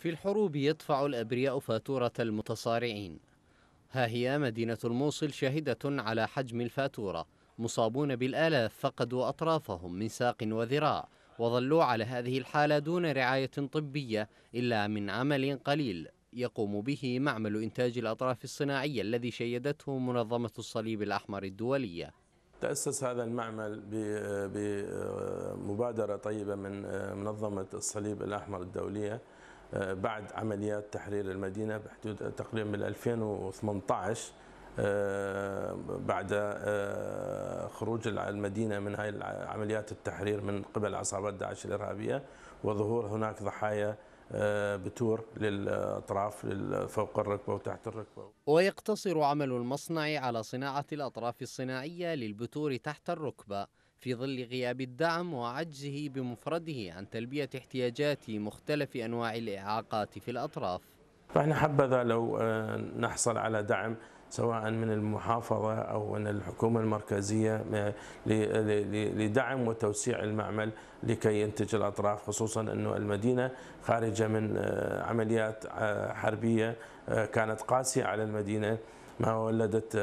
في الحروب يدفع الأبرياء فاتورة المتصارعين. ها هي مدينة الموصل شاهدة على حجم الفاتورة. مصابون بالآلاف فقدوا أطرافهم من ساق وذراع وظلوا على هذه الحالة دون رعاية طبية إلا من عمل قليل يقوم به معمل إنتاج الأطراف الصناعية الذي شيدته منظمة الصليب الأحمر الدولية. تأسس هذا المعمل بمبادرة طيبة من منظمة الصليب الأحمر الدولية. بعد عمليات تحرير المدينة بحدود تقريبا من 2018 بعد خروج المدينة من هاي عمليات التحرير من قبل عصابات داعش الإرهابية وظهور هناك ضحايا بتور للأطراف فوق الركبة وتحت الركبة. ويقتصر عمل المصنع على صناعة الأطراف الصناعية للبتور تحت الركبة. في ظل غياب الدعم وعجزه بمفرده عن تلبية احتياجات مختلف أنواع الإعاقات في الأطراف. فإحنا حبذا لو نحصل على دعم سواء من المحافظة أو من الحكومة المركزية لدعم وتوسيع المعمل لكي ينتج الأطراف خصوصا أنه المدينة خارجة من عمليات حربية كانت قاسية على المدينة. ما ولدت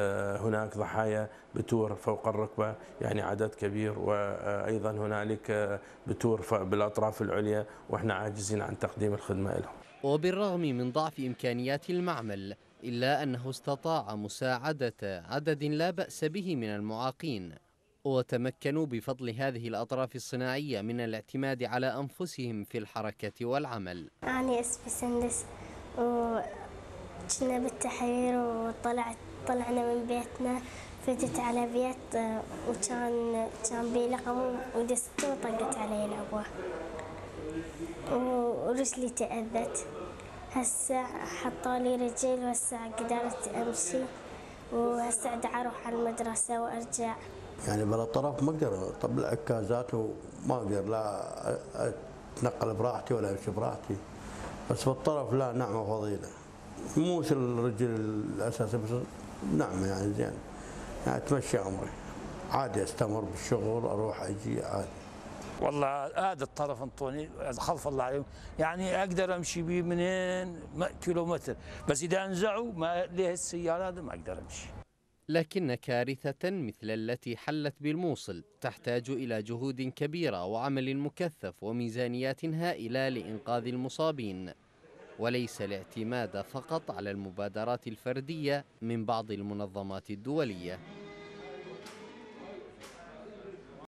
هناك ضحايا بتور فوق الركبة يعني عدد كبير وأيضا هنالك بتور بالأطراف العليا وإحنا عاجزين عن تقديم الخدمة لهم. وبالرغم من ضعف إمكانيات المعمل إلا أنه استطاع مساعدة عدد لا بأس به من المعاقين وتمكنوا بفضل هذه الأطراف الصناعية من الاعتماد على أنفسهم في الحركة والعمل. أنا اسمي سندس. وكنا بالتحرير وطلعت طلعنا من بيتنا فتت على بيت وكان كان بي لقم ودسته وطقت علي الأبوة. ورجلي تأذت. هسه حطوا لي رجل وهسه قدرت أمشي وهسه أروح على المدرسة وأرجع. يعني بلا طرف ما أقدر طب العكازات وما أقدر لا أتنقل براحتي ولا أمشي براحتي. بس بالطرف لا نعمة فضيلة. مو مثل الرجل الاساسي بس نعمه يعني زين. يعني تمشي عمري. عادي أستمر بالشغل أروح أجي عادي. والله هذا الطرف أنطوني خلف الله عليهم. يعني أقدر أمشي به منين؟ كيلومتر. بس إذا أنزعوا ما ليه السيارة هذا ما أقدر أمشي. لكن كارثة مثل التي حلت بالموصل تحتاج إلى جهود كبيرة وعمل مكثف وميزانيات هائلة لإنقاذ المصابين. وليس الاعتماد فقط على المبادرات الفردية من بعض المنظمات الدولية.